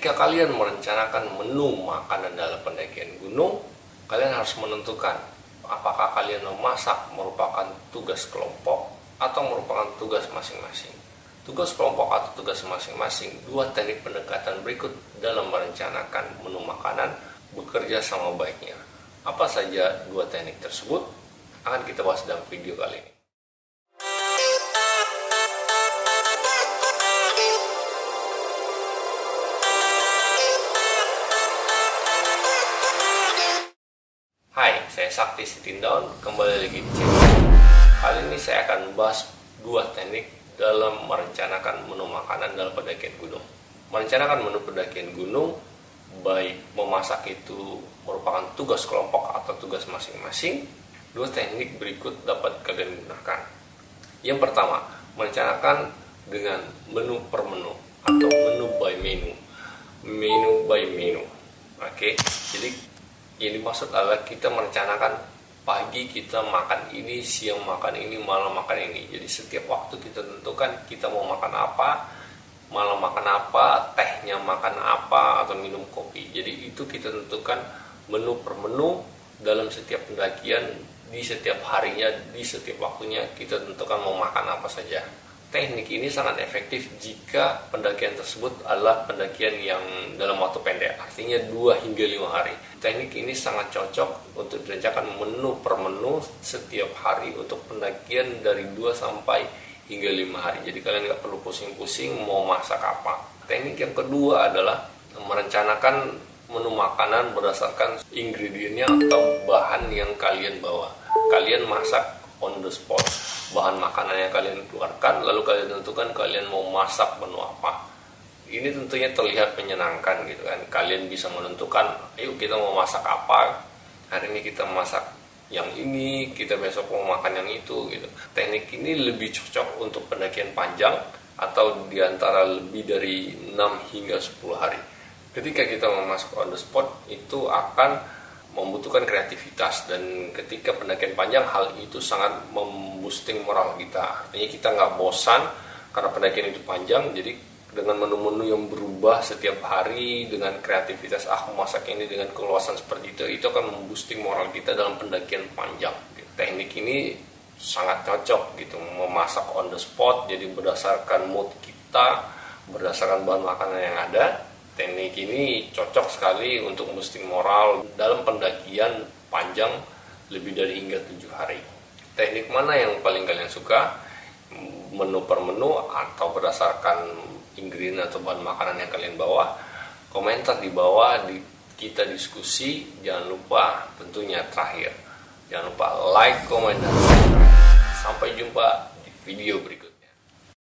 Ketika kalian merencanakan menu makanan dalam pendakian gunung, kalian harus menentukan apakah kalian memasak merupakan tugas kelompok atau merupakan tugas masing-masing. Tugas kelompok atau tugas masing-masing, dua teknik pendekatan berikut dalam merencanakan menu makanan bekerja sama baiknya. Apa saja dua teknik tersebut akan kita bahas dalam video kali ini. Saya Sakti Sitindaun, kembali lagi di channel. Kali ini saya akan membahas dua teknik dalam merencanakan menu makanan dalam pendakian gunung. Merencanakan menu pendakian gunung, baik memasak itu merupakan tugas kelompok atau tugas masing-masing, dua teknik berikut dapat kalian gunakan. Yang pertama, merencanakan dengan menu per menu atau menu by menu. Menu by menu. Oke, jadi yang dimaksud adalah kita merencanakan pagi kita makan ini, siang makan ini, malam makan ini. Jadi setiap waktu kita tentukan kita mau makan apa, malam makan apa, tehnya makan apa atau minum kopi. Jadi itu kita tentukan menu per menu dalam setiap pendakian di setiap harinya, di setiap waktunya kita tentukan mau makan apa saja. Teknik ini sangat efektif jika pendakian tersebut adalah pendakian yang dalam waktu pendek, artinya 2 hingga 5 hari. Teknik ini sangat cocok untuk direncanakan menu per menu setiap hari untuk pendakian dari 2 sampai hingga 5 hari. Jadi kalian nggak perlu pusing-pusing mau masak apa. Teknik yang kedua adalah merencanakan menu makanan berdasarkan ingredientnya atau bahan yang kalian bawa. Kalian masak on the spot bahan makanan yang kalian keluarkan lalu kalian tentukan kalian mau masak menu apa. Ini tentunya terlihat menyenangkan gitu kan. Kalian bisa menentukan ayo kita mau masak apa? Hari ini kita masak yang ini kita besok mau makan yang itu gitu. Teknik ini lebih cocok untuk pendakian panjang atau di antara lebih dari 6 hingga 10 hari. Ketika kita memasak on the spot itu akan membutuhkan kreativitas. Dan ketika pendakian panjang hal itu sangat memboosting moral kita. Artinya kita nggak bosan karena pendakian itu panjang. Jadi dengan menu-menu yang berubah setiap hari dengan kreativitas ah masak ini dengan keluasan seperti itu itu akan memboosting moral kita dalam pendakian panjang. Teknik ini sangat cocok gitu memasak on the spot jadi berdasarkan mood kita berdasarkan bahan makanan yang ada teknik ini cocok sekali untuk boosting moral dalam pendakian panjang lebih dari hingga tujuh hari. Teknik mana yang paling kalian suka? Menu per menu atau berdasarkan ingredient atau bahan makanan yang kalian bawa? Komentar di bawah di kita diskusi. Jangan lupa tentunya terakhir. Jangan lupa like, comment, dan subscribe. Sampai jumpa di video berikutnya.